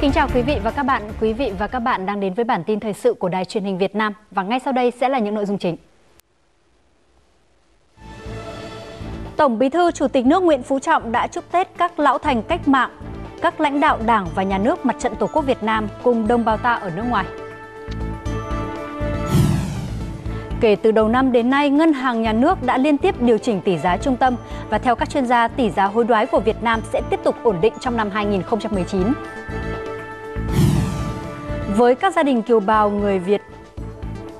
Kính chào quý vị và các bạn. Quý vị và các bạn đang đến với bản tin thời sự của Đài truyền hình Việt Nam và ngay sau đây sẽ là những nội dung chính. Tổng Bí thư Chủ tịch nước Nguyễn Phú Trọng đã chúc Tết các lão thành cách mạng, các lãnh đạo Đảng và Nhà nước Mặt trận Tổ quốc Việt Nam cùng đồng bào ta ở nước ngoài. Kể từ đầu năm đến nay, Ngân hàng Nhà nước đã liên tiếp điều chỉnh tỷ giá trung tâm và theo các chuyên gia, tỷ giá hối đoái của Việt Nam sẽ tiếp tục ổn định trong năm 2019. Với các gia đình kiều bào người Việt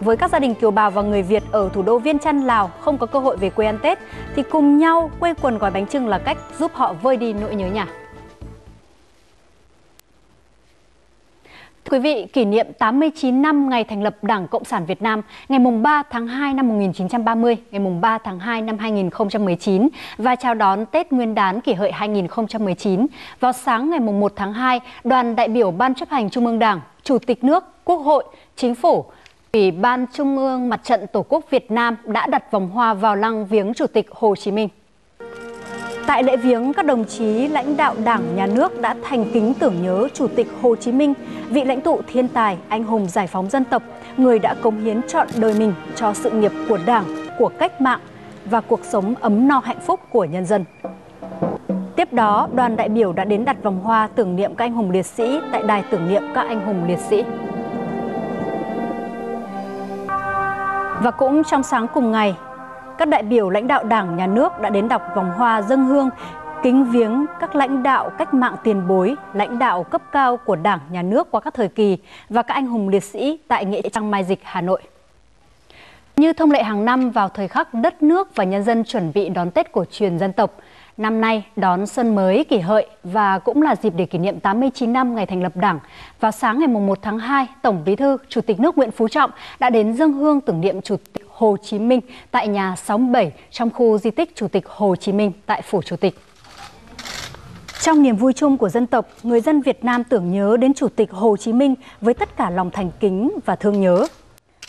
với các gia đình kiều bào và người Việt ở thủ đô Viên Chăn, Lào không có cơ hội về quê ăn Tết thì cùng nhau quây quần gói bánh trưng là cách giúp họ vơi đi nỗi nhớ nhà. Thưa Quý vị, kỷ niệm 89 năm ngày thành lập Đảng Cộng sản Việt Nam, ngày mùng 3 tháng 2 năm 1930, ngày mùng 3 tháng 2 năm 2019 và chào đón Tết Nguyên đán kỷ hợi 2019. Vào sáng ngày mùng 1 tháng 2, đoàn đại biểu Ban chấp hành Trung ương Đảng, Chủ tịch nước, Quốc hội, Chính phủ, Ủy ban Trung ương Mặt trận Tổ quốc Việt Nam đã đặt vòng hoa vào lăng viếng Chủ tịch Hồ Chí Minh. Tại lễ viếng, các đồng chí lãnh đạo Đảng, Nhà nước đã thành kính tưởng nhớ Chủ tịch Hồ Chí Minh, vị lãnh tụ thiên tài, anh hùng giải phóng dân tộc, người đã cống hiến trọn đời mình cho sự nghiệp của Đảng, của cách mạng và cuộc sống ấm no hạnh phúc của nhân dân. Tiếp đó, đoàn đại biểu đã đến đặt vòng hoa tưởng niệm các anh hùng liệt sĩ tại đài tưởng niệm các anh hùng liệt sĩ. Và cũng trong sáng cùng ngày, các đại biểu lãnh đạo Đảng, Nhà nước đã đến đọc vòng hoa dân hương, kính viếng các lãnh đạo cách mạng tiền bối, lãnh đạo cấp cao của Đảng, Nhà nước qua các thời kỳ và các anh hùng liệt sĩ tại Nghĩa Trang Mai Dịch, Hà Nội. Như thông lệ hàng năm vào thời khắc đất nước và nhân dân chuẩn bị đón Tết cổ truyền dân tộc, Năm nay đón xuân mới kỷ hợi và cũng là dịp để kỷ niệm 89 năm ngày thành lập Đảng. Vào sáng ngày 1 tháng 2, Tổng Bí thư, Chủ tịch nước Nguyễn Phú Trọng đã đến dân hương tưởng niệm Chủ tịch Hồ Chí Minh tại nhà 67 trong khu di tích Chủ tịch Hồ Chí Minh tại Phủ Chủ tịch. Trong niềm vui chung của dân tộc, người dân Việt Nam tưởng nhớ đến Chủ tịch Hồ Chí Minh với tất cả lòng thành kính và thương nhớ.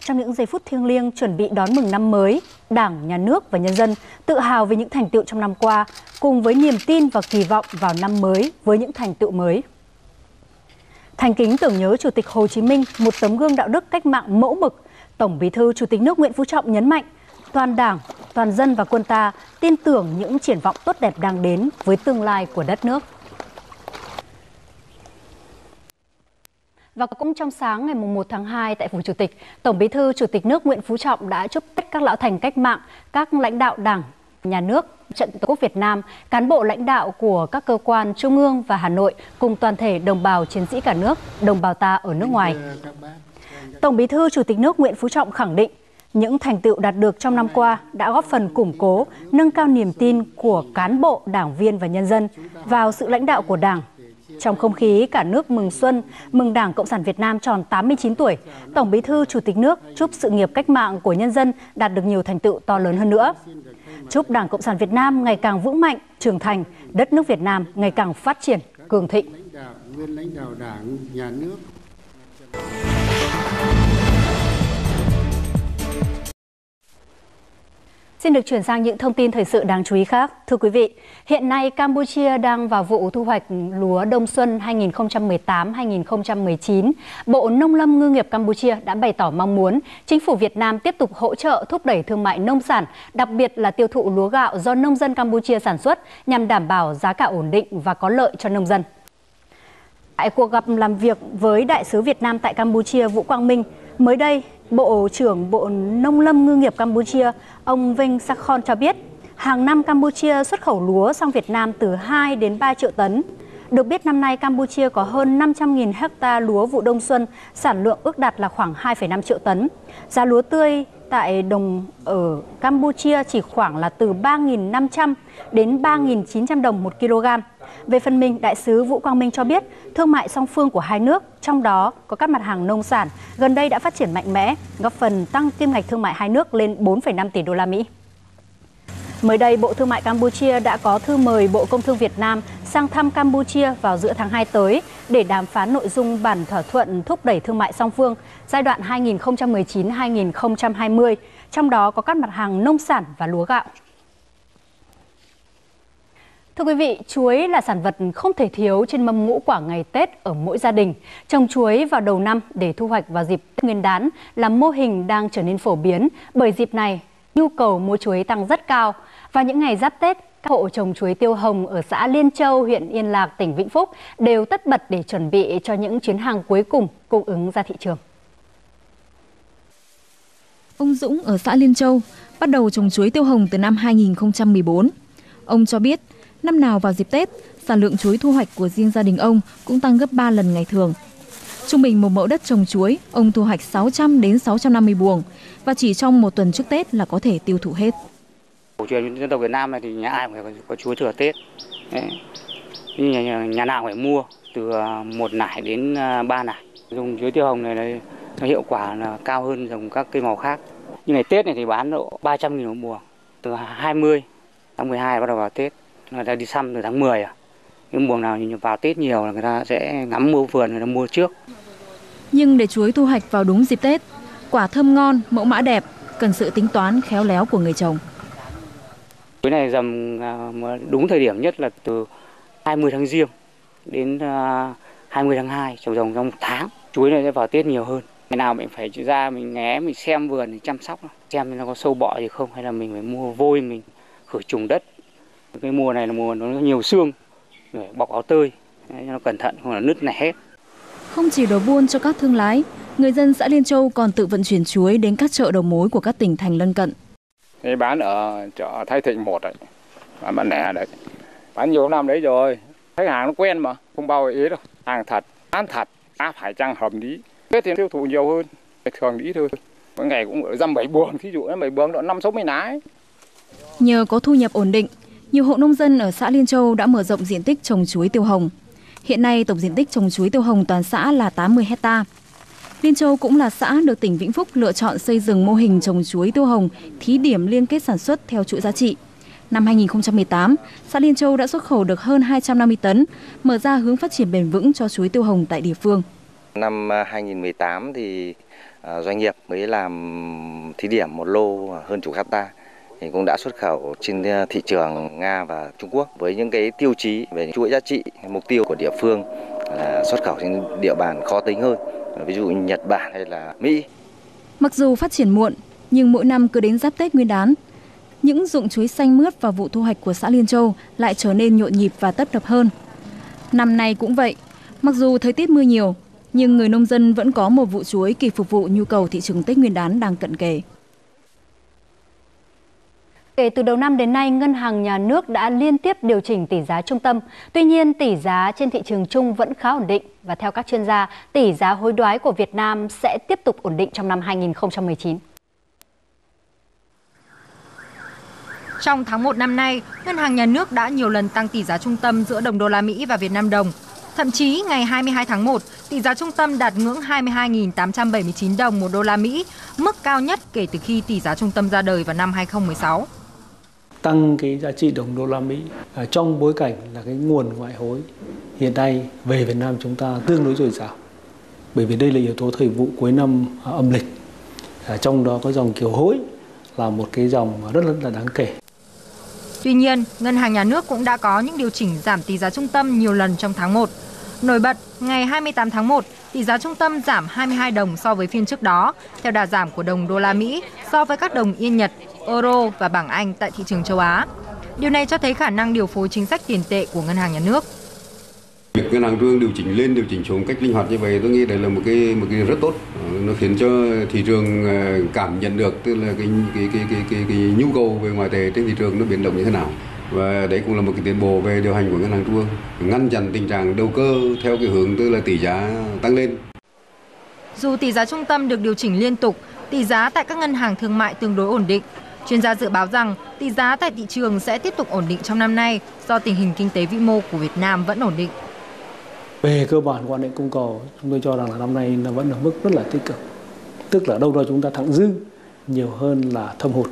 Trong những giây phút thiêng liêng chuẩn bị đón mừng năm mới, Đảng, Nhà nước và nhân dân tự hào về những thành tựu trong năm qua, cùng với niềm tin và kỳ vọng vào năm mới với những thành tựu mới. Thành kính tưởng nhớ Chủ tịch Hồ Chí Minh, một tấm gương đạo đức cách mạng mẫu mực, Tổng Bí thư Chủ tịch nước Nguyễn Phú Trọng nhấn mạnh, toàn Đảng, toàn dân và quân ta tin tưởng những triển vọng tốt đẹp đang đến với tương lai của đất nước. Và cũng trong sáng ngày 1 tháng 2 tại Phủ Chủ tịch, Tổng Bí thư Chủ tịch nước Nguyễn Phú Trọng đã chúc Tết các lão thành cách mạng, các lãnh đạo Đảng, Nhà nước, trận Tổ quốc Việt Nam, cán bộ lãnh đạo của các cơ quan Trung ương và Hà Nội cùng toàn thể đồng bào chiến sĩ cả nước, đồng bào ta ở nước ngoài. Tổng Bí thư Chủ tịch nước Nguyễn Phú Trọng khẳng định những thành tựu đạt được trong năm qua đã góp phần củng cố, nâng cao niềm tin của cán bộ, đảng viên và nhân dân vào sự lãnh đạo của Đảng, trong không khí cả nước mừng xuân, mừng Đảng Cộng sản Việt Nam tròn 89 tuổi, Tổng Bí thư Chủ tịch nước chúc sự nghiệp cách mạng của nhân dân đạt được nhiều thành tựu to lớn hơn nữa. Chúc Đảng Cộng sản Việt Nam ngày càng vững mạnh, trưởng thành, đất nước Việt Nam ngày càng phát triển, cường thịnh. Nguyên lãnh đạo Đảng, Nhà nước Xin được chuyển sang những thông tin thời sự đáng chú ý khác. Thưa quý vị, hiện nay Campuchia đang vào vụ thu hoạch lúa đông xuân 2018-2019. Bộ Nông lâm Ngư nghiệp Campuchia đã bày tỏ mong muốn chính phủ Việt Nam tiếp tục hỗ trợ thúc đẩy thương mại nông sản, đặc biệt là tiêu thụ lúa gạo do nông dân Campuchia sản xuất nhằm đảm bảo giá cả ổn định và có lợi cho nông dân. Tại cuộc gặp làm việc với Đại sứ Việt Nam tại Campuchia Vũ Quang Minh, mới đây, Bộ trưởng Bộ Nông lâm Ngư nghiệp Campuchia, ông Vinh Sakhon cho biết, hàng năm Campuchia xuất khẩu lúa sang Việt Nam từ 2 đến 3 triệu tấn. Được biết năm nay Campuchia có hơn 500.000 hecta lúa vụ đông xuân, sản lượng ước đạt là khoảng 2,5 triệu tấn. Giá lúa tươi tại đồng ở Campuchia chỉ khoảng là từ 3.500 đến 3.900 đồng một kg. Về phần mình, Đại sứ Vũ Quang Minh cho biết, thương mại song phương của hai nước, trong đó có các mặt hàng nông sản, gần đây đã phát triển mạnh mẽ, góp phần tăng kim ngạch thương mại hai nước lên 4,5 tỷ đô la Mỹ. Mới đây, Bộ Thương mại Campuchia đã có thư mời Bộ Công Thương Việt Nam sang thăm Campuchia vào giữa tháng 2 tới để đàm phán nội dung bản thỏa thuận thúc đẩy thương mại song phương giai đoạn 2019-2020, trong đó có các mặt hàng nông sản và lúa gạo. Thưa quý vị, chuối là sản vật không thể thiếu trên mâm ngũ quả ngày Tết ở mỗi gia đình. Trồng chuối vào đầu năm để thu hoạch vào dịp Tết Nguyên đán là mô hình đang trở nên phổ biến bởi dịp này nhu cầu mua chuối tăng rất cao. Và những ngày giáp Tết, các hộ trồng chuối tiêu hồng ở xã Liên Châu, huyện Yên Lạc, tỉnh Vĩnh Phúc đều tất bật để chuẩn bị cho những chuyến hàng cuối cùng cung ứng ra thị trường. Ông Dũng ở xã Liên Châu bắt đầu trồng chuối tiêu hồng từ năm 2014. Ông cho biết Năm nào vào dịp Tết, sản lượng chuối thu hoạch của riêng gia đình ông cũng tăng gấp 3 lần ngày thường. Trung bình một mẫu đất trồng chuối, ông thu hoạch 600 đến 650 buồng và chỉ trong một tuần trước Tết là có thể tiêu thụ hết. Cổ truyền dân tộc Việt Nam này thì nhà ai cũng phải có chuối thừa Tết. Đấy. Nhà, nhà, nhà nào phải mua từ à, một nải đến à, ba nải. Dùng chuối tiêu hồng này, là nó hiệu quả là cao hơn dùng các cây màu khác. Như ngày Tết này thì bán độ 300 nghìn một buồng. Từ 20 tháng 12 bắt đầu vào Tết người ta đi xăm từ tháng 10 à những mùa nào nhìn vào Tết nhiều là người ta sẽ ngắm mua vườn người ta mua trước nhưng để chuối thu hoạch vào đúng dịp Tết quả thơm ngon mẫu mã đẹp cần sự tính toán khéo léo của người trồng chuối này dầm à, đúng thời điểm nhất là từ 20 tháng riêng đến à, 20 tháng 2 trồng rồng trong một tháng. Chuối này sẽ vào Tết nhiều hơn. Ngày nào mình phải ra mình nghé mình xem vườn mình chăm sóc. Xem nó có sâu bọ gì không hay là mình phải mua vôi mình khử trùng đất. Cái mùa này là mùa nó nhiều xương để bọc áo tơi. Cho nó cẩn thận không là nứt nẻ hết. Không chỉ đổ buôn cho các thương lái, người dân xã Liên Châu còn tự vận chuyển chuối đến các chợ đầu mối của các tỉnh thành lân cận. Thế bán ở chợ Thái Thịnh một đấy, bán bán lẻ đấy. Bán nhiều năm đấy rồi, khách hàng nó quen mà, không bao ý đâu. Hàng thật, bán thật, ta phải chăng hợp lý. thế thì tiêu thụ nhiều hơn, thường lý thôi. Mỗi ngày cũng ở dăm bảy buồng, thí dụ bảy buồng độ năm sáu mươi nái. Nhờ có thu nhập ổn định, nhiều hộ nông dân ở xã Liên Châu đã mở rộng diện tích trồng chuối tiêu hồng. Hiện nay tổng diện tích trồng chuối tiêu hồng toàn xã là 80 hecta. Liên Châu cũng là xã được tỉnh Vĩnh Phúc lựa chọn xây dựng mô hình trồng chuối tiêu hồng thí điểm liên kết sản xuất theo chuỗi giá trị. Năm 2018, xã Liên Châu đã xuất khẩu được hơn 250 tấn, mở ra hướng phát triển bền vững cho chuối tiêu hồng tại địa phương. Năm 2018 thì à, doanh nghiệp mới làm thí điểm một lô hơn chục hecta thì cũng đã xuất khẩu trên à, thị trường Nga và Trung Quốc với những cái tiêu chí về chuỗi giá trị mục tiêu của địa phương là xuất khẩu trên địa bàn khó tính hơn Ờ, ví dụ Nhật Bản hay là Mỹ. Mặc dù phát triển muộn nhưng mỗi năm cứ đến giáp Tết Nguyên đán những dụng chuối xanh mướt vào vụ thu hoạch của xã Liên Châu lại trở nên nhộn nhịp và tấp nập hơn. Năm nay cũng vậy, mặc dù thời tiết mưa nhiều, nhưng người nông dân vẫn có một vụ chuối kịp phục vụ nhu cầu thị trường Tết Nguyên đán đang cận kề. Kể từ đầu năm đến nay, Ngân hàng Nhà nước đã liên tiếp điều chỉnh tỷ giá trung tâm. Tuy nhiên, tỷ giá trên thị trường chung vẫn khá ổn định và theo các chuyên gia, tỷ giá hối đoái của Việt Nam sẽ tiếp tục ổn định trong năm 2019. Trong tháng 1 năm nay, Ngân hàng Nhà nước đã nhiều lần tăng tỷ giá trung tâm giữa đồng đô la Mỹ và Việt Nam đồng. Thậm chí ngày 22 tháng 1, tỷ giá trung tâm đạt ngưỡng 22.879 đồng một đô la Mỹ, mức cao nhất kể từ khi tỷ giá trung tâm ra đời vào năm 2016 tăng cái giá trị đồng đô la Mỹ. À, trong bối cảnh là cái nguồn ngoại hối hiện nay về Việt Nam chúng ta tương đối dồi dào. Bởi vì đây là yếu tố thời vụ cuối năm à, âm lịch. À, trong đó có dòng kiều hối là một cái dòng rất rất là đáng kể. Tuy nhiên, Ngân hàng Nhà nước cũng đã có những điều chỉnh giảm tỷ giá trung tâm nhiều lần trong tháng 1. Nổi bật, ngày 28 tháng 1, tỷ giá trung tâm giảm 22 đồng so với phiên trước đó, theo đà giảm của đồng đô la Mỹ so với các đồng yên Nhật euro và bảng Anh tại thị trường châu Á. Điều này cho thấy khả năng điều phối chính sách tiền tệ của ngân hàng nhà nước. Việc ngân hàng trung điều chỉnh lên điều chỉnh xuống cách linh hoạt như vậy tôi nghĩ đây là một cái một cái rất tốt. Nó khiến cho thị trường ờ, cảm nhận được tức là cái cái cái cái cái, cái nhu cầu về ngoại tệ trên thị trường nó biến động như thế nào. Và đấy cũng là một cái tiến bộ về điều hành của ngân hàng trung ương, ngăn chặn tình trạng đầu cơ theo cái hướng tức là tỷ giá tăng lên. Dù tỷ giá trung tâm được điều chỉnh liên tục, tỷ giá tại các ngân hàng thương mại tương đối ổn định. Chuyên gia dự báo rằng tỷ giá tại thị trường sẽ tiếp tục ổn định trong năm nay do tình hình kinh tế vĩ mô của Việt Nam vẫn ổn định. Về cơ bản quan hệ cung cầu, chúng tôi cho rằng là năm nay nó vẫn ở mức rất là tích cực. Tức là đâu đó chúng ta thẳng dư nhiều hơn là thâm hụt.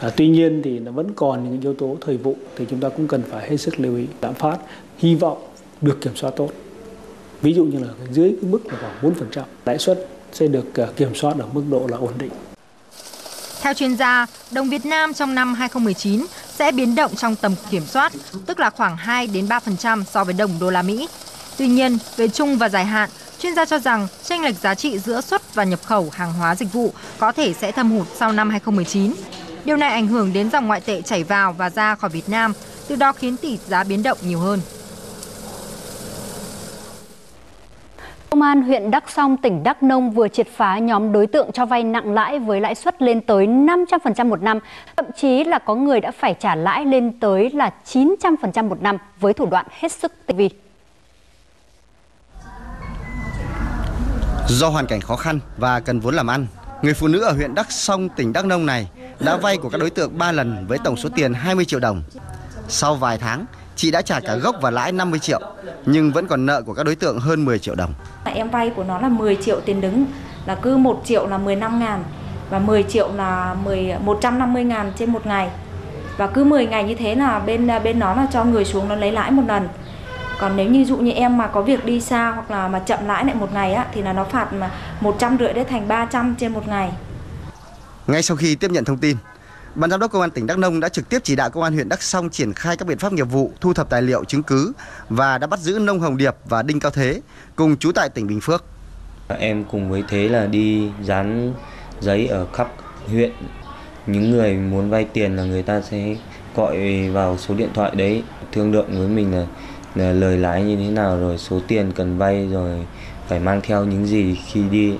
À, tuy nhiên thì nó vẫn còn những yếu tố thời vụ thì chúng ta cũng cần phải hết sức lưu ý. Lạm phát hy vọng được kiểm soát tốt. Ví dụ như là dưới cái mức là khoảng 4%, lãi suất sẽ được à, kiểm soát ở mức độ là ổn định. Theo chuyên gia, đồng Việt Nam trong năm 2019 sẽ biến động trong tầm kiểm soát, tức là khoảng 2 đến 3% so với đồng đô la Mỹ. Tuy nhiên, về chung và dài hạn, chuyên gia cho rằng chênh lệch giá trị giữa xuất và nhập khẩu hàng hóa dịch vụ có thể sẽ thâm hụt sau năm 2019. Điều này ảnh hưởng đến dòng ngoại tệ chảy vào và ra khỏi Việt Nam, từ đó khiến tỷ giá biến động nhiều hơn. Công an huyện Đắk Song, tỉnh Đắk Nông vừa triệt phá nhóm đối tượng cho vay nặng lãi với lãi suất lên tới 500% một năm, thậm chí là có người đã phải trả lãi lên tới là 900% một năm với thủ đoạn hết sức tinh vi. Do hoàn cảnh khó khăn và cần vốn làm ăn, người phụ nữ ở huyện Đắk Song, tỉnh Đắk Nông này đã vay của các đối tượng 3 lần với tổng số tiền 20 triệu đồng. Sau vài tháng, chị đã trả cả gốc và lãi 50 triệu, nhưng vẫn còn nợ của các đối tượng hơn 10 triệu đồng. Em vay của nó là 10 triệu tiền đứng, là cứ 1 triệu là 15 ngàn và 10 triệu là 10, 150 ngàn trên một ngày. Và cứ 10 ngày như thế là bên bên nó là cho người xuống nó lấy lãi một lần. Còn nếu như dụ như em mà có việc đi xa hoặc là mà chậm lãi lại một ngày á thì là nó phạt mà 150 đến thành 300 trên một ngày. Ngay sau khi tiếp nhận thông tin, Ban giám đốc công an tỉnh Đắk Nông đã trực tiếp chỉ đạo công an huyện Đắk Song triển khai các biện pháp nghiệp vụ, thu thập tài liệu chứng cứ và đã bắt giữ Nông Hồng Điệp và Đinh Cao Thế cùng trú tại tỉnh Bình Phước. Em cùng với Thế là đi dán giấy ở khắp huyện. Những người muốn vay tiền là người ta sẽ gọi vào số điện thoại đấy, thương lượng với mình là, là lời lãi như thế nào rồi số tiền cần vay rồi phải mang theo những gì khi đi.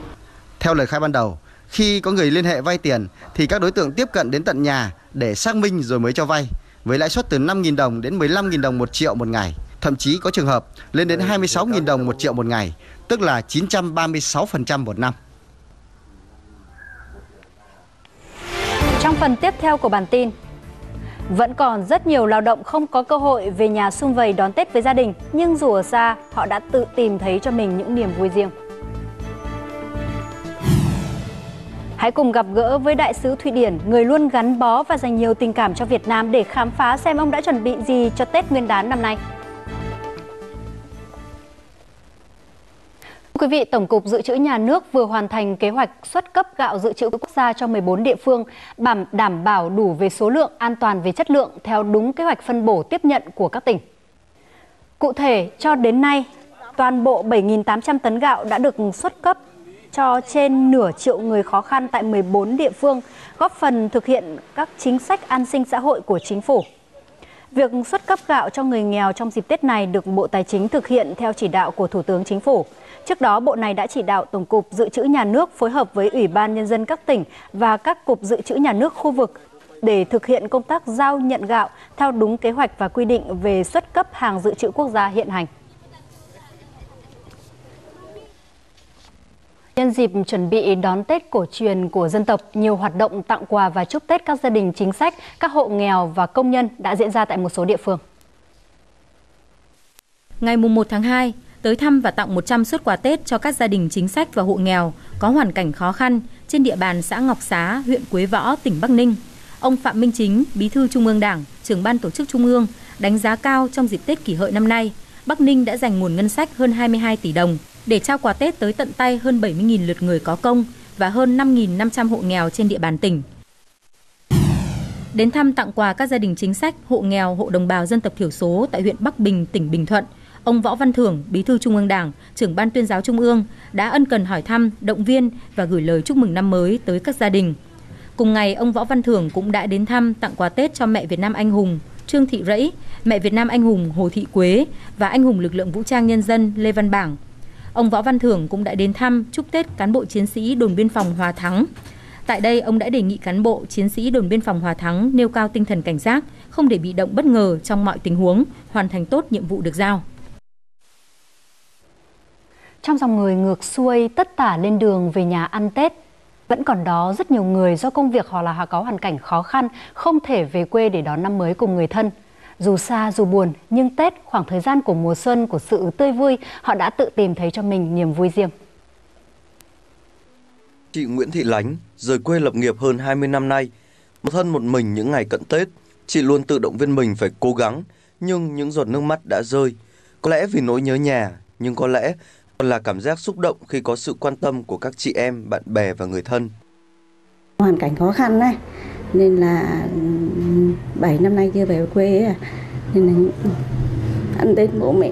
Theo lời khai ban đầu, khi có người liên hệ vay tiền thì các đối tượng tiếp cận đến tận nhà để xác minh rồi mới cho vay với lãi suất từ 5.000 đồng đến 15.000 đồng một triệu một ngày. Thậm chí có trường hợp lên đến 26.000 đồng một triệu một ngày, tức là 936% một năm. Trong phần tiếp theo của bản tin, vẫn còn rất nhiều lao động không có cơ hội về nhà sum vầy đón Tết với gia đình, nhưng dù ở xa, họ đã tự tìm thấy cho mình những niềm vui riêng. Hãy cùng gặp gỡ với đại sứ Thụy Điển, người luôn gắn bó và dành nhiều tình cảm cho Việt Nam để khám phá xem ông đã chuẩn bị gì cho Tết Nguyên đán năm nay. Quý vị, Tổng cục Dự trữ Nhà nước vừa hoàn thành kế hoạch xuất cấp gạo dự trữ quốc gia cho 14 địa phương, đảm bảo đủ về số lượng, an toàn về chất lượng theo đúng kế hoạch phân bổ tiếp nhận của các tỉnh. Cụ thể, cho đến nay, toàn bộ 7.800 tấn gạo đã được xuất cấp cho trên nửa triệu người khó khăn tại 14 địa phương, góp phần thực hiện các chính sách an sinh xã hội của chính phủ. Việc xuất cấp gạo cho người nghèo trong dịp Tết này được Bộ Tài chính thực hiện theo chỉ đạo của Thủ tướng Chính phủ. Trước đó, Bộ này đã chỉ đạo Tổng cục Dự trữ Nhà nước phối hợp với Ủy ban Nhân dân các tỉnh và các cục dự trữ nhà nước khu vực để thực hiện công tác giao nhận gạo theo đúng kế hoạch và quy định về xuất cấp hàng dự trữ quốc gia hiện hành. Nhân dịp chuẩn bị đón Tết cổ truyền của dân tộc, nhiều hoạt động tặng quà và chúc Tết các gia đình chính sách, các hộ nghèo và công nhân đã diễn ra tại một số địa phương. Ngày 1 tháng 2, tới thăm và tặng 100 suất quà Tết cho các gia đình chính sách và hộ nghèo có hoàn cảnh khó khăn trên địa bàn xã Ngọc Xá, huyện Quế Võ, tỉnh Bắc Ninh. Ông Phạm Minh Chính, Bí thư Trung ương Đảng, trưởng ban tổ chức Trung ương, đánh giá cao trong dịp Tết kỷ hợi năm nay, Bắc Ninh đã dành nguồn ngân sách hơn 22 tỷ đồng để trao quà Tết tới tận tay hơn 70.000 lượt người có công và hơn 5.500 hộ nghèo trên địa bàn tỉnh. Đến thăm tặng quà các gia đình chính sách, hộ nghèo, hộ đồng bào dân tộc thiểu số tại huyện Bắc Bình, tỉnh Bình Thuận, ông Võ Văn Thưởng, Bí thư Trung ương Đảng, trưởng ban tuyên giáo Trung ương đã ân cần hỏi thăm, động viên và gửi lời chúc mừng năm mới tới các gia đình. Cùng ngày, ông Võ Văn Thưởng cũng đã đến thăm tặng quà Tết cho mẹ Việt Nam anh hùng Trương Thị Rẫy, mẹ Việt Nam anh hùng Hồ Thị Quế và anh hùng lực lượng vũ trang nhân dân Lê Văn Bảng. Ông Võ Văn Thưởng cũng đã đến thăm chúc Tết cán bộ chiến sĩ đồn biên phòng Hòa Thắng. Tại đây, ông đã đề nghị cán bộ chiến sĩ đồn biên phòng Hòa Thắng nêu cao tinh thần cảnh giác, không để bị động bất ngờ trong mọi tình huống, hoàn thành tốt nhiệm vụ được giao. Trong dòng người ngược xuôi tất tả lên đường về nhà ăn Tết, vẫn còn đó rất nhiều người do công việc hoặc là họ có hoàn cảnh khó khăn không thể về quê để đón năm mới cùng người thân. Dù xa dù buồn, nhưng Tết, khoảng thời gian của mùa xuân, của sự tươi vui, họ đã tự tìm thấy cho mình niềm vui riêng. Chị Nguyễn Thị Lánh, rời quê lập nghiệp hơn 20 năm nay. Một thân một mình những ngày cận Tết, chị luôn tự động viên mình phải cố gắng, nhưng những giọt nước mắt đã rơi. Có lẽ vì nỗi nhớ nhà, nhưng có lẽ còn là cảm giác xúc động khi có sự quan tâm của các chị em, bạn bè và người thân. Hoàn cảnh khó khăn này, nên là ừ, 7 năm nay chưa về quê ấy, à. nên là ăn Tết bố mẹ.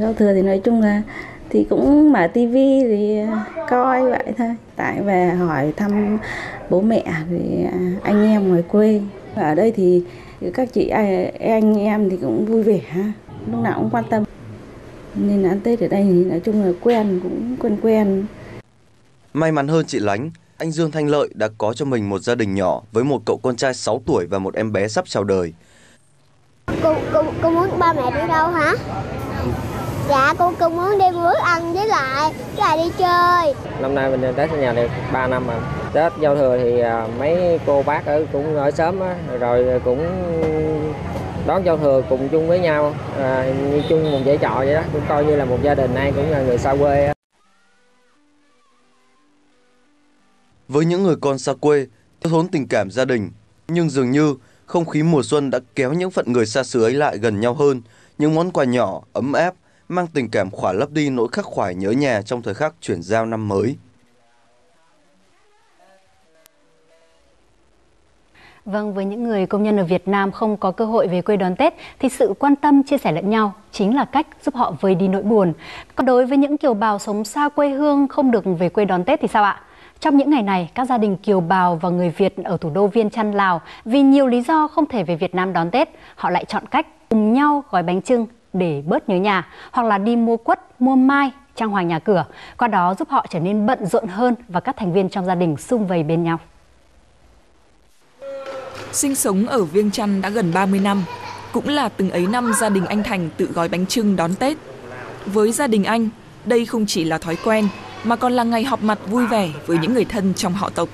Giao thừa thì nói chung là thì cũng mở tivi thì à, coi vậy thôi. Tại về hỏi thăm bố mẹ thì à, anh em ngoài quê. Ở đây thì các chị anh em thì cũng vui vẻ, lúc nào cũng quan tâm. Nên ăn Tết ở đây thì nói chung là quen cũng quen quen. May mắn hơn chị Lánh, anh Dương Thanh Lợi đã có cho mình một gia đình nhỏ với một cậu con trai 6 tuổi và một em bé sắp chào đời. Cô, cô, cô muốn ba mẹ đi đâu hả? Dạ cô cô muốn đi mua ăn với lại với lại đi chơi. Năm nay mình Tết ở nhà được 3 năm rồi. Tết giao thừa thì à, mấy cô bác ở cũng ở sớm á, rồi cũng đón giao thừa cùng chung với nhau à, như chung một dãy trọ vậy đó cũng coi như là một gia đình ai cũng là người xa quê Với những người con xa quê, thiếu thốn tình cảm gia đình, nhưng dường như không khí mùa xuân đã kéo những phận người xa xứ ấy lại gần nhau hơn, những món quà nhỏ, ấm áp, mang tình cảm khỏa lấp đi nỗi khắc khoải nhớ nhà trong thời khắc chuyển giao năm mới. Vâng, với những người công nhân ở Việt Nam không có cơ hội về quê đón Tết thì sự quan tâm chia sẻ lẫn nhau chính là cách giúp họ vơi đi nỗi buồn. Còn đối với những kiều bào sống xa quê hương không được về quê đón Tết thì sao ạ? Trong những ngày này, các gia đình kiều bào và người Việt ở thủ đô Viên Chăn, Lào vì nhiều lý do không thể về Việt Nam đón Tết, họ lại chọn cách cùng nhau gói bánh trưng để bớt nhớ nhà hoặc là đi mua quất, mua mai, trang hoàng nhà cửa. Qua đó giúp họ trở nên bận rộn hơn và các thành viên trong gia đình sum vầy bên nhau. Sinh sống ở Viêng Chăn đã gần 30 năm, cũng là từng ấy năm gia đình anh Thành tự gói bánh trưng đón Tết. Với gia đình anh, đây không chỉ là thói quen mà còn là ngày họp mặt vui vẻ với những người thân trong họ tộc.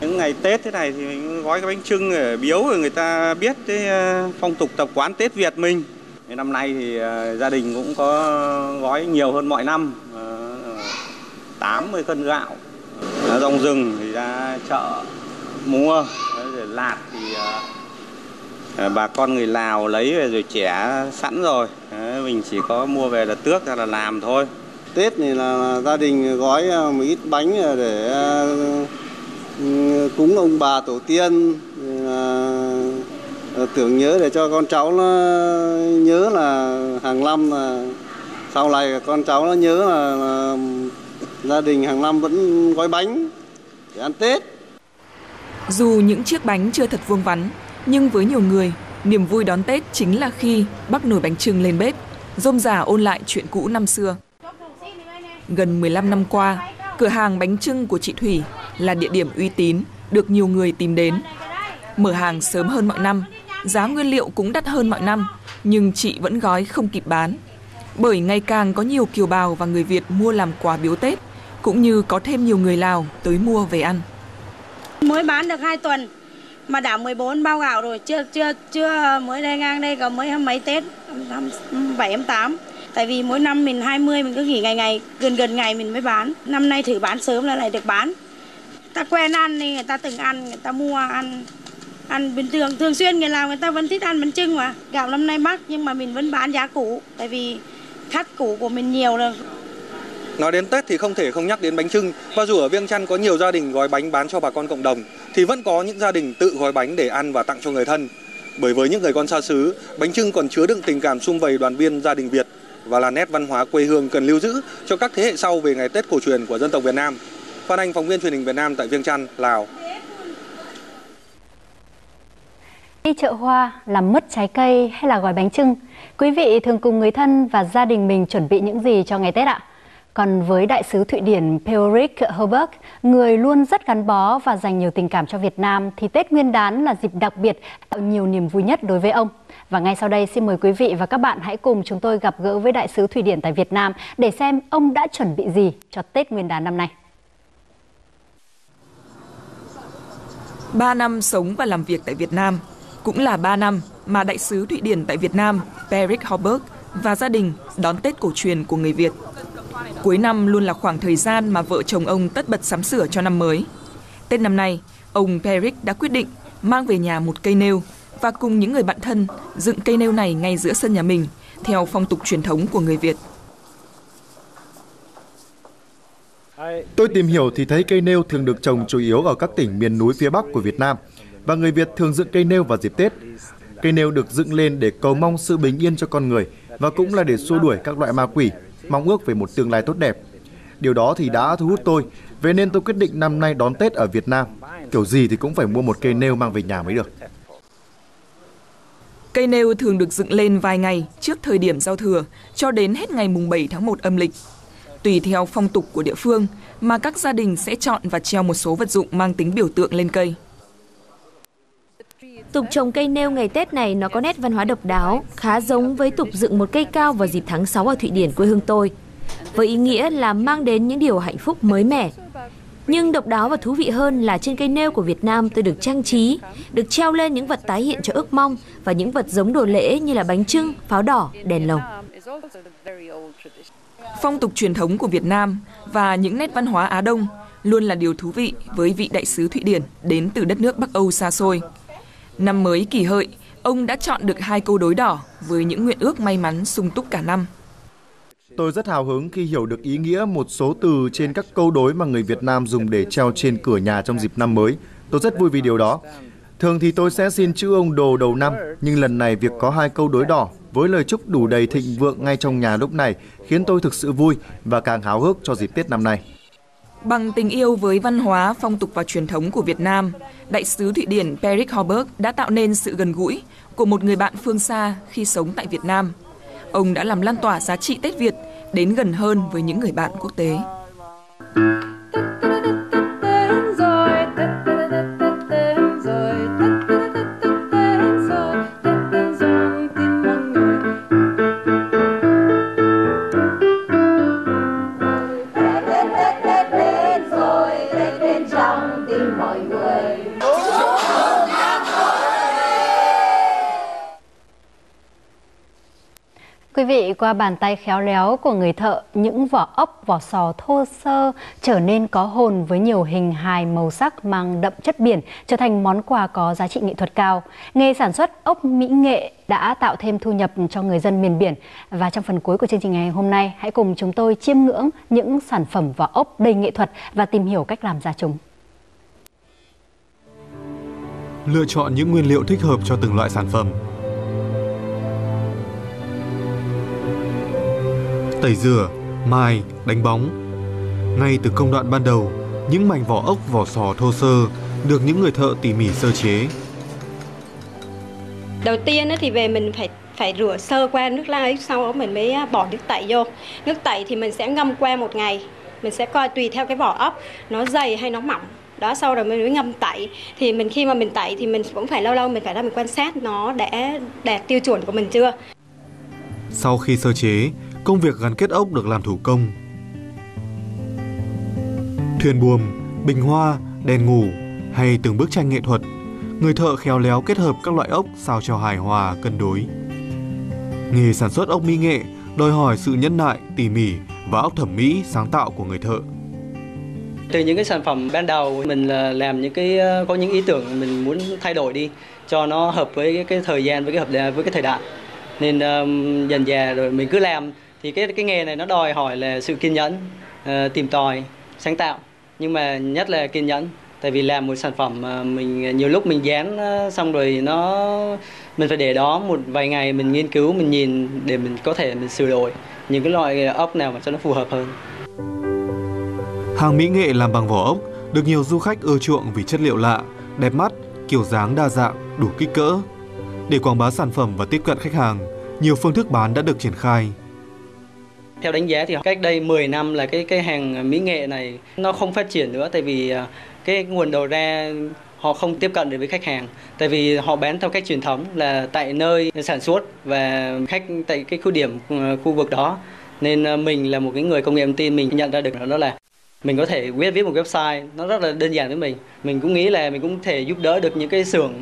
Những ngày Tết thế này thì mình gói cái bánh trưng để biếu rồi người ta biết cái ờ, phong tục tập quán Tết Việt mình. Năm nay thì ờ, gia đình cũng có gói nhiều hơn mọi năm, ờ, 80 cân gạo. Rong rừng thì ra chợ mua, rồi lạt thì bà con người Lào lấy về rồi trẻ sẵn rồi. Mình chỉ có mua về là tước ra là làm thôi. Tết này là gia đình gói à, một ít bánh để à, ừ, cúng ông bà tổ tiên à, tưởng nhớ để cho con cháu nó nhớ là hàng năm là sau này con cháu nó nhớ là, là gia đình hàng năm vẫn gói bánh để ăn Tết. Dù những chiếc bánh chưa thật vuông vắn, nhưng với nhiều người, niềm vui đón Tết chính là khi bắc nồi bánh trưng lên bếp, rôm rả ôn lại chuyện cũ năm xưa. Gần 15 năm qua, cửa hàng bánh trưng của chị Thủy là địa điểm uy tín, được nhiều người tìm đến. Mở hàng sớm hơn mọi năm, giá nguyên liệu cũng đắt hơn mọi năm, nhưng chị vẫn gói không kịp bán. Bởi ngày càng có nhiều kiều bào và người Việt mua làm quà biếu Tết, cũng như có thêm nhiều người Lào tới mua về ăn. Mới bán được 2 tuần mà đã 14 bao gạo rồi, chưa chưa chưa mới đây ngang đây có mới mấy Tết, 7 8 Tại vì mỗi năm mình 20 mình cứ nghỉ ngày ngày, gần gần ngày mình mới bán. Năm nay thử bán sớm là lại được bán. Ta quen ăn thì người ta từng ăn, người ta mua ăn ăn bình thường. Thường xuyên người làm người ta vẫn thích ăn bánh trưng mà. Gạo năm nay mắc nhưng mà mình vẫn bán giá cũ. Tại vì khách cũ của mình nhiều rồi. Nói đến Tết thì không thể không nhắc đến bánh trưng Và dù ở Viêng Chăn có nhiều gia đình gói bánh bán cho bà con cộng đồng Thì vẫn có những gia đình tự gói bánh để ăn và tặng cho người thân. Bởi với những người con xa xứ, bánh trưng còn chứa đựng tình cảm sum vầy đoàn viên gia đình Việt và là nét văn hóa quê hương cần lưu giữ cho các thế hệ sau về ngày Tết cổ truyền của dân tộc Việt Nam. Phan Anh, phóng viên truyền hình Việt Nam tại Viêng Chăn, Lào. Đi chợ hoa, làm mứt trái cây hay là gói bánh trưng, quý vị thường cùng người thân và gia đình mình chuẩn bị những gì cho ngày Tết ạ? Còn với đại sứ Thụy Điển Peorik Herberg, người luôn rất gắn bó và dành nhiều tình cảm cho Việt Nam, thì Tết Nguyên đán là dịp đặc biệt tạo nhiều niềm vui nhất đối với ông. Và ngay sau đây xin mời quý vị và các bạn hãy cùng chúng tôi gặp gỡ với đại sứ Thụy Điển tại Việt Nam để xem ông đã chuẩn bị gì cho Tết Nguyên đán năm nay. 3 năm sống và làm việc tại Việt Nam, cũng là 3 năm mà đại sứ Thụy Điển tại Việt Nam Perik Hoberg và gia đình đón Tết cổ truyền của người Việt. Cuối năm luôn là khoảng thời gian mà vợ chồng ông tất bật sắm sửa cho năm mới. Tết năm nay, ông Perik đã quyết định mang về nhà một cây nêu và cùng những người bạn thân dựng cây nêu này ngay giữa sân nhà mình, theo phong tục truyền thống của người Việt. Tôi tìm hiểu thì thấy cây nêu thường được trồng chủ yếu ở các tỉnh miền núi phía Bắc của Việt Nam. và người Việt thường dựng cây nêu vào dịp Tết. Cây nêu được dựng lên để cầu mong sự bình yên cho con người và cũng là để xua đuổi các loại ma quỷ, mong ước về một tương lai tốt đẹp. Điều đó thì đã thu hút tôi, vậy nên tôi quyết định năm nay đón Tết ở Việt Nam. Kiểu gì thì cũng phải mua một cây nêu mang về nhà mới được. Cây nêu thường được dựng lên vài ngày trước thời điểm giao thừa cho đến hết ngày mùng 7 tháng 1 âm lịch. Tùy theo phong tục của địa phương mà các gia đình sẽ chọn và treo một số vật dụng mang tính biểu tượng lên cây. Tục trồng cây nêu ngày Tết này nó có nét văn hóa độc đáo, khá giống với tục dựng một cây cao vào dịp tháng 6 ở Thụy Điển quê hương tôi, với ý nghĩa là mang đến những điều hạnh phúc mới mẻ. Nhưng độc đáo và thú vị hơn là trên cây nêu của Việt Nam tôi được trang trí, được treo lên những vật tái hiện cho ước mong và những vật giống đồ lễ như là bánh trưng, pháo đỏ, đèn lồng. Phong tục truyền thống của Việt Nam và những nét văn hóa Á Đông luôn là điều thú vị với vị đại sứ Thụy Điển đến từ đất nước Bắc Âu xa xôi. Năm mới kỷ hợi, ông đã chọn được hai câu đối đỏ với những nguyện ước may mắn sung túc cả năm. Tôi rất hào hứng khi hiểu được ý nghĩa một số từ trên các câu đối mà người Việt Nam dùng để treo trên cửa nhà trong dịp năm mới. Tôi rất vui vì điều đó. Thường thì tôi sẽ xin chữ ông đồ đầu năm, nhưng lần này việc có hai câu đối đỏ với lời chúc đủ đầy thịnh vượng ngay trong nhà lúc này khiến tôi thực sự vui và càng háo hức cho dịp Tết năm nay. Bằng tình yêu với văn hóa, phong tục và truyền thống của Việt Nam, Đại sứ Thụy Điển Perik Hoberg đã tạo nên sự gần gũi của một người bạn phương xa khi sống tại Việt Nam. Ông đã làm lan tỏa giá trị Tết Việt đến gần hơn với những người bạn quốc tế. Quý vị, qua bàn tay khéo léo của người thợ, những vỏ ốc, vỏ sò thô sơ trở nên có hồn với nhiều hình hài màu sắc mang đậm chất biển, trở thành món quà có giá trị nghệ thuật cao. Nghề sản xuất ốc mỹ nghệ đã tạo thêm thu nhập cho người dân miền biển. Và trong phần cuối của chương trình ngày hôm nay, hãy cùng chúng tôi chiêm ngưỡng những sản phẩm vỏ ốc đầy nghệ thuật và tìm hiểu cách làm ra chúng. Lựa chọn những nguyên liệu thích hợp cho từng loại sản phẩm tẩy rửa, mài, đánh bóng. Ngay từ công đoạn ban đầu, những mảnh vỏ ốc vỏ sò thô sơ được những người thợ tỉ mỉ sơ chế. Đầu tiên thì về mình phải phải rửa sơ qua nước lá sau đó mình mới bỏ nước tẩy vô. Nước tẩy thì mình sẽ ngâm qua một ngày. Mình sẽ coi tùy theo cái vỏ ốc nó dày hay nó mỏng đó sau rồi mình mới ngâm tẩy thì mình khi mà mình tẩy thì mình cũng phải lâu lâu mình phải ra mình quan sát nó đã đạt tiêu chuẩn của mình chưa sau khi sơ chế công việc gắn kết ốc được làm thủ công. Thuyền buồm, bình hoa, đèn ngủ hay từng bức tranh nghệ thuật, người thợ khéo léo kết hợp các loại ốc sao cho hài hòa, cân đối. Nghề sản xuất ốc mỹ nghệ đòi hỏi sự nhẫn nại, tỉ mỉ và óc thẩm mỹ sáng tạo của người thợ. Từ những cái sản phẩm ban đầu mình là làm những cái ờ, có những ý tưởng mình muốn thay đổi đi cho nó hợp với cái, cái thời gian với cái hợp với cái thời đại nên um, dần dà rồi mình cứ làm thì cái cái nghề này nó đòi hỏi là sự kiên nhẫn uh, tìm tòi sáng tạo. Nhưng mà nhất là kiên nhẫn tại vì làm một sản phẩm mà mình nhiều lúc mình dán ờ, xong rồi nó mình phải để đó một vài ngày mình nghiên cứu mình nhìn để mình có thể mình sửa đổi những cái loại ốc nào mà cho nó phù hợp hơn. Hàng mỹ nghệ làm bằng vỏ ốc được nhiều du khách ưa chuộng vì chất liệu lạ đẹp mắt kiểu dáng đa dạng đủ kích cỡ. Để quảng bá sản phẩm và tiếp cận khách hàng nhiều phương thức bán đã được triển khai theo đánh giá thì cách đây 10 năm là cái cái hàng mỹ nghệ này nó không phát triển nữa tại vì à, cái nguồn đầu ra họ không tiếp cận được với khách hàng. Tại vì họ bán theo cách truyền thống là tại nơi sản xuất và khách tại cái khu điểm à, khu vực đó. Nên à, mình là một cái người công nghệ thông tin, mình nhận ra được đó là mình có thể viết viết một website nó rất là đơn giản với mình. Mình cũng nghĩ là mình cũng thể giúp đỡ được những cái xưởng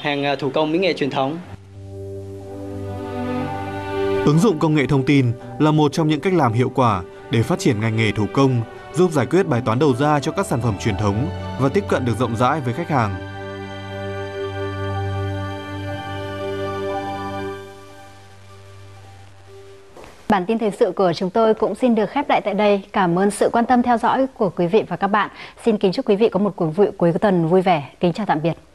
hàng thủ công mỹ nghệ truyền thống. Ứng dụng công nghệ thông tin là một trong những cách làm hiệu quả để phát triển ngành nghề thủ công, giúp giải quyết bài toán đầu ra cho các sản phẩm truyền thống và tiếp cận được rộng rãi với khách hàng. Bản tin thời sự của chúng tôi cũng xin được khép lại tại đây. Cảm ơn sự quan tâm theo dõi của quý vị và các bạn. Xin kính chúc quý vị có một cuộc vui cuối tuần vui vẻ. Kính chào tạm biệt.